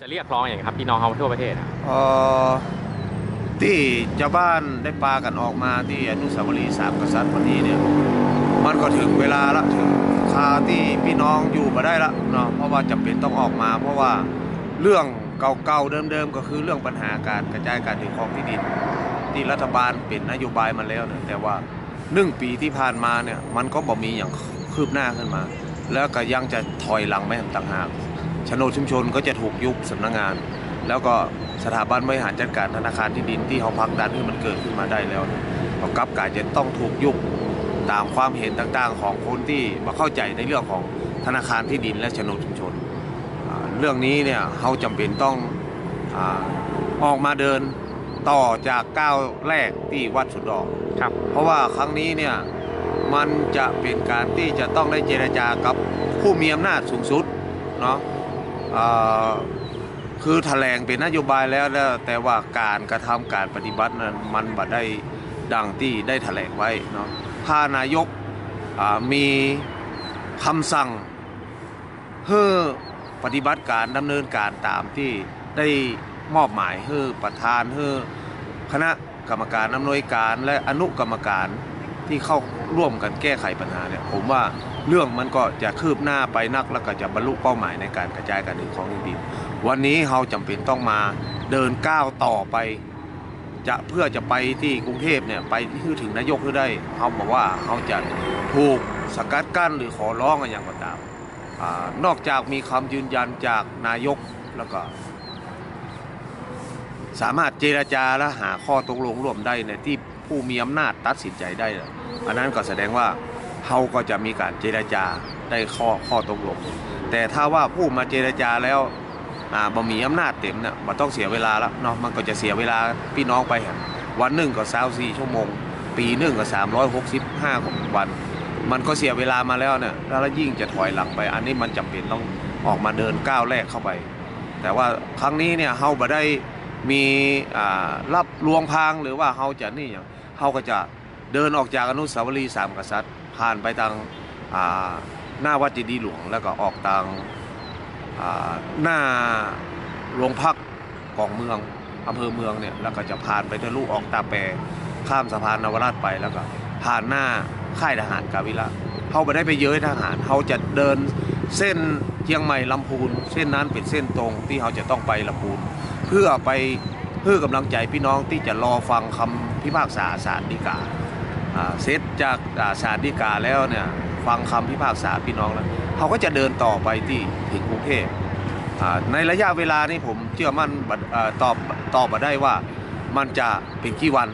จะเรียกร้องอย่างไรครับพี่น้องเขาทั่วประเทศอะเอ่อที่ชาวบ้านได้ปากันออกมาที่อนุสาวรีย์สามกษัตริย์วันนี้เนี่ยมันก็ถึงเวลาละถึงคาที่พี่น้องอยู่มาได้ละเนาะเพราะว่าจำเป็นต้องออกมา เพราะว่าเรื่องเก่าๆเดิมๆก็คือเรื่องปัญหาการกระจายการถือครองที่ดิน ที่รัฐบาลเป็นนโยบายมาแล้วเนี่ยแต่ว่าหนึ่งปีที่ผ่านมาเนี่ยมันก็บ่มีอย่างคืบหน้าขึ้นมา แล้วก็ยังจะถอยหลังไม่ต่างหาก โฉนดชุมชนก็จะถูกยุบสำนักงาน แล้วก็สถาบันบริหารจัดการธนาคารที่ดินที่เขาพักดันให้มันเกิดขึ้นมาได้แล้วเนี่ยก็กลับกลายจะต้องถูกยุบตามความเห็นต่างๆ ของคนที่มาเข้าใจในเรื่องของธนาคารที่ดินและโฉนดชุมชนอ่าเรื่องนี้เนี่ยเขาจำเป็นต้องอาออกมาเดินต่อจากก้าวแรกที่วัดสุดดอกครับ เพราะว่าครั้งนี้เนี่ยมันจะเป็นการที่จะต้องได้เจรจากับผู้มีอำนาจสูงสุดเนาะ คือแถลงเป็นนโยบายแล้วแล้วแต่ว่าการกระทำการปฏิบัตินั้นมันบัดได้ดังที่ได้แถลงไว้เนาะถ้านายกมีคำสั่งเพื่อปฏิบัติการดำเนินการตามที่ได้มอบหมายให้ประธานให้คณะกรรมการอำนวยการและอนุกรรมการ ที่เข้าร่วมกันแก้ไขปัญหาเนี่ยผมว่าเรื่องมันก็จะคืบหน้าไปนักแล้วก็จะบรรลุเป้าหมายในการกระจายการถือครองที่ดินวันนี้เราจำเป็นต้องมาเดินก้าวต่อไป จะเพื่อจะไปที่กรุงเทพเนี่ยไปที่ถึงนายกได้เขาบอกว่าเขาจะถูกสกัดกั้นหรือขอร้องอะไรอย่างก็ตามนอกจากมีคำยืนยันจากนายกแล้วก็สามารถเจรจาและหาข้อตกลงร่วมได้ในที่ ผู้มีอำนาจตัดสินใจได้เนี่ยอันนั้นก็แสดงว่าเขาก็จะมีการเจรจาได้ข้อข้อตกลง แต่ถ้าว่าผู้มาเจรจาแล้วบ่มีอำนาจเต็มเนี่ยมันต้องเสียเวลาแล้วเนาะมันก็จะเสียเวลาพี่น้องไป วันหนึ่งก็24ชั่วโมง ปีหนึ่งก็365วัน มันก็เสียเวลามาแล้วเนี่ยแล้วยิ่งจะถอยหลังไป อันนี้มันจำเป็นต้องออกมาเดินก้าวแรกเข้าไป แต่ว่าครั้งนี้เนี่ยเฮาบ่ได้มีรับลวงพางหรือว่าเฮาจะนี่อย่าง เฮาก็จะเดินออกจากอนุสาวรีย์สามกษัตริย์ ผ่านไปทางาหน้าวัดเจดีย์หลวง แล้วก็ออกทางาหน้าโรงพักของเมืองอำเภอเมืองเนี่ยแล้วก็จะผ่านไปทะลุออกตาแปรข้ามสะพานนวราชไปแล้วก็ผ่านหน้าค่ายทหารกาวิระเฮาบ่ได้ไปเย้ยทหารเฮาจะเดินเส้นเชียงใหม่ลำพูน เส้นนั้นเป็นเส้นตรงที่เขาจะต้องไปลำพูน เพื่อไป เพื่อกำลังใจพี่น้องที่จะรอฟังคำพิพากษาศาลฎีกาเสร็จจากศาลฎีกาแล้วเนี่ยฟังคำพิพากษาพี่น้องแล้วเขาก็จะเดินต่อไปที่ถึงกรุงเทพในระยะเวลานี้ผมเชื่อมั่นตอบตอบมาได้ว่ามันจะเป็นกี่วัน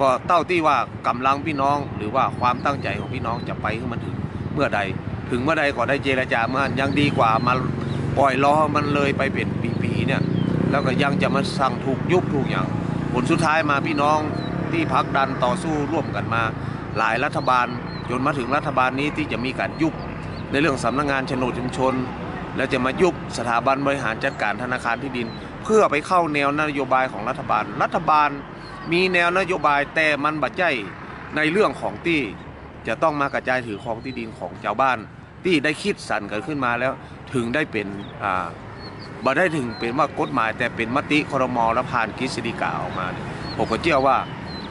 ก็เต้าที่ว่ากำลังพี่น้องหรือว่าความตั้งใจของพี่น้องจะไปให้มันถึงเมื่อใด ถึงเมื่อใดก็ได้เจรจาเมื่อนั้นยังดีกว่ามาปล่อยล้อมันเลยไปเป็นปีๆเนี่ย แล้วก็ยังจะมาสั่งถูกยุบถูกอย่างผลสุดท้ายมาพี่น้องที่พักดันต่อสู้ร่วมกันมา หลายรัฐบาลจนมาถึงรัฐบาลนี้ที่จะมีการยุบในเรื่องสำนักงานโฉนดชุมชน แล้วจะมายุบสถาบันบริหารจัดการธนาคารที่ดิน เพื่อไปเข้าแนวนโยบายของรัฐบาล รัฐบาลมีแนวนโยบายแต่มันบัดใจในเรื่องของที่จะต้องมากระจายถือครองที่ดินของชาวบ้าน ที่ได้คิดสรรกันขึ้นมาแล้วถึงได้เป็นอ่า บ่ได้ถึงเป็นว่ากฎหมาย แต่เป็นมติครมและผ่านกฤษฎีกาออกมา ผมก็เชื่อว่า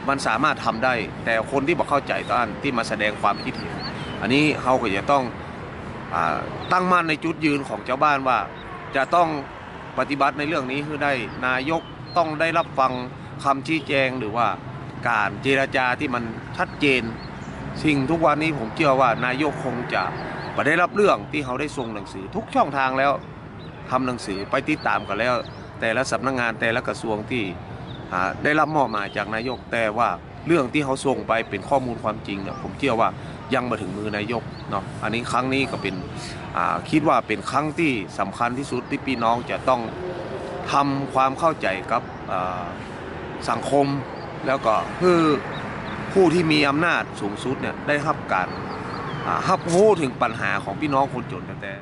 มันสามารถทำได้ แต่คนที่บอกเข้าใจตอนที่มาแสดงความคิดเห็น อันนี้เขาก็จะต้องอตั้งมั่นในจุดยืนของเจ้าบ้านว่า จะต้องปฏิบัติในเรื่องนี้คือได้นายกต้องได้รับฟังคำชี้แจงหรือว่าการเจรจาที่มันชัดเจน สิ่งทุกวันนี้ผมเชื่อว่านายกคงจะได้รับเรื่องที่เขาได้ส่งหนังสือทุกช่องทางแล้ว ทำหนังสือไปติดตามกันแล้ว แต่ละสำนักงานแต่ละกระทรวงที่ได้รับมอบหมายจากนายกแต่ว่าเรื่องที่เขาส่งไปเป็นข้อมูลความจริงเนี่ยผมเชื่อว่ายังมาถึงมือนายกเนาะอันนี้ครั้งนี้ก็เป็นคิดว่าเป็นครั้งที่สำคัญที่สุดที่พี่น้องจะต้องทำความเข้าใจกับสังคม แล้วก็เพื่อผู้ที่มีอำนาจสูงสุดเนี่ยได้รับการรับรู้ถึงปัญหาของพี่น้องคนจนแต่